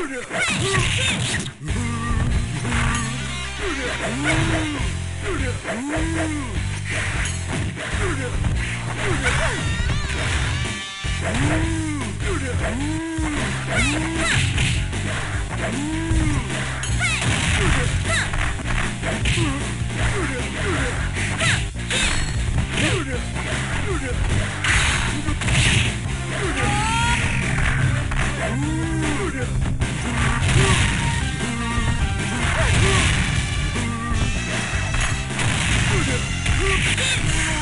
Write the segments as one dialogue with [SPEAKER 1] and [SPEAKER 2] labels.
[SPEAKER 1] Ooh. Yeah.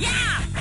[SPEAKER 1] Yeah!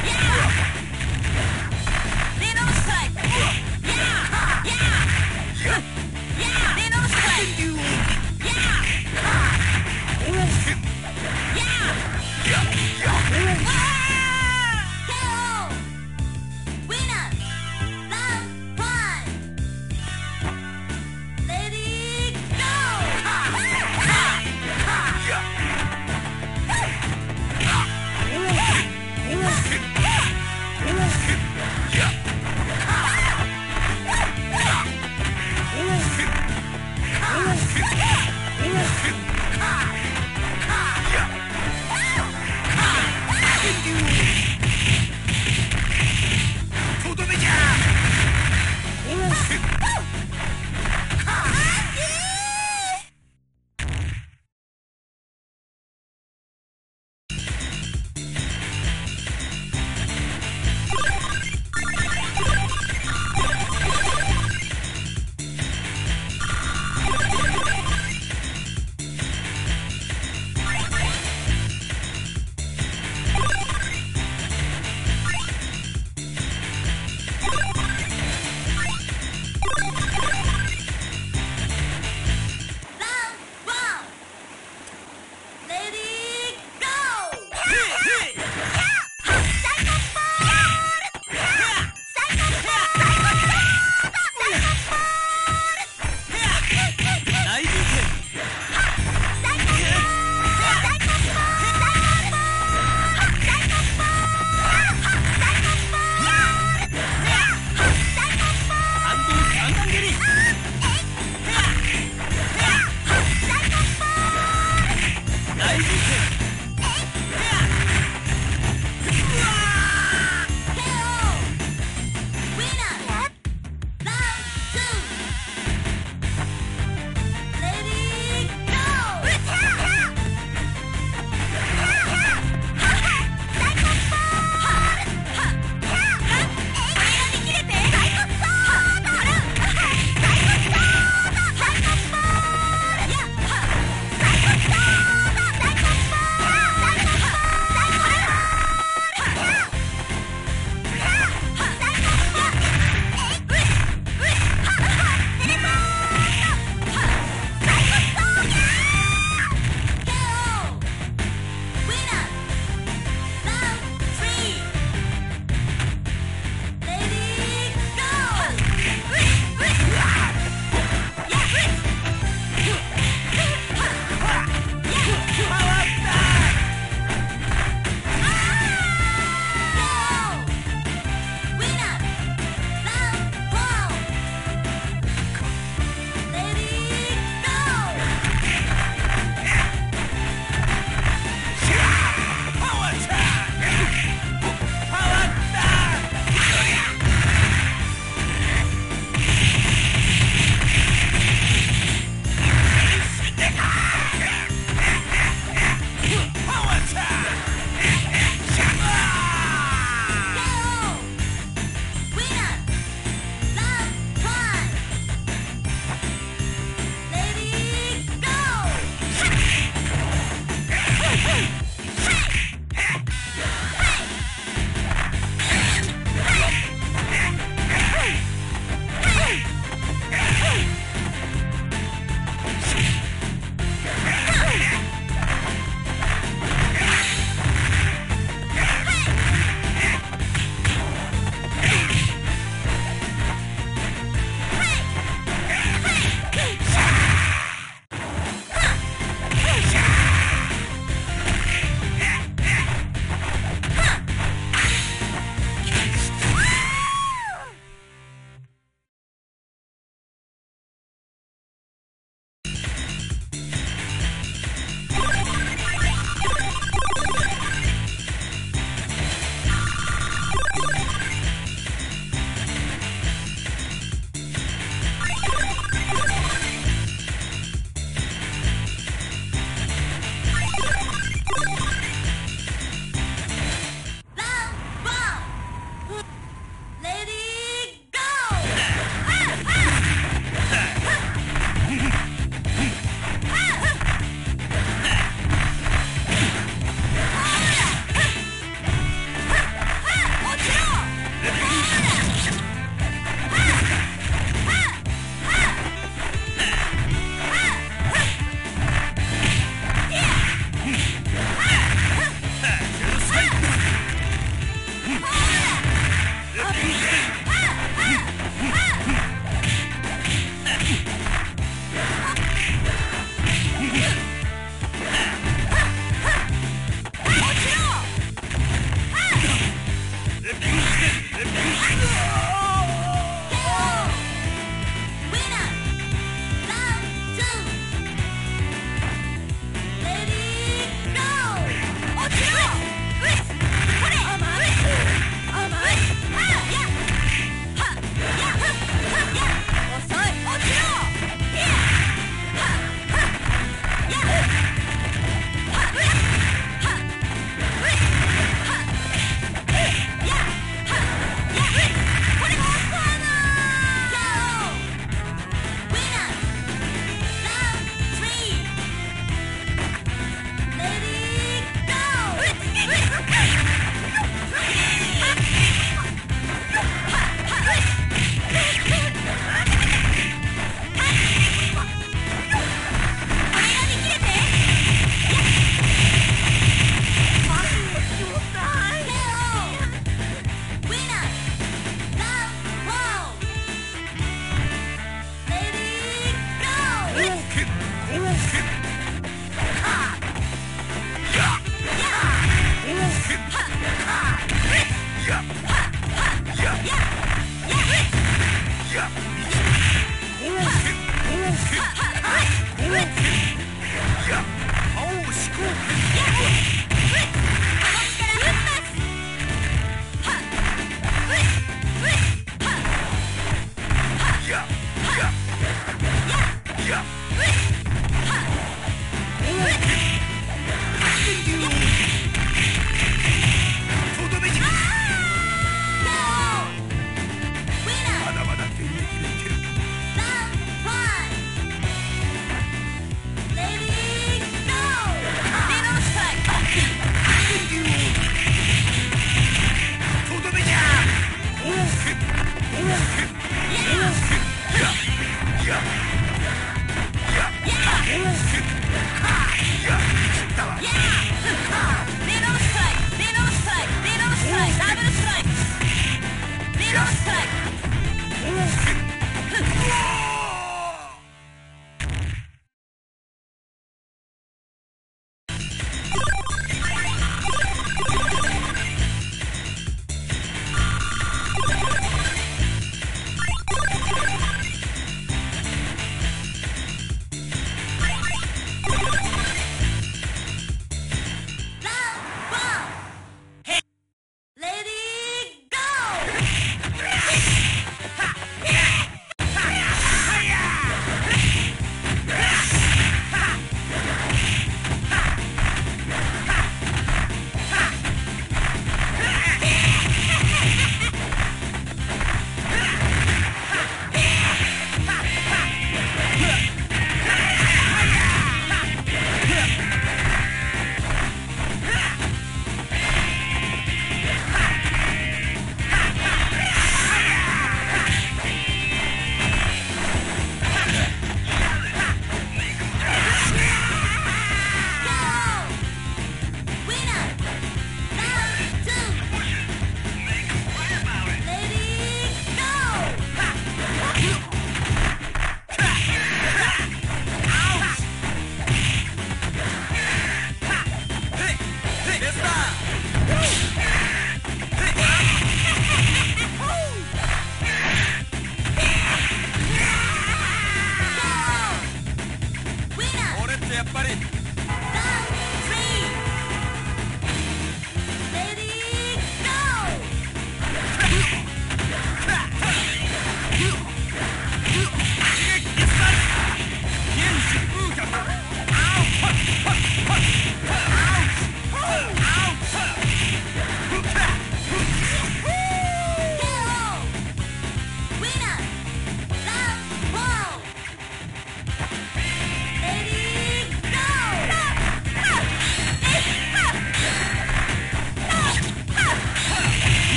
[SPEAKER 1] Ha!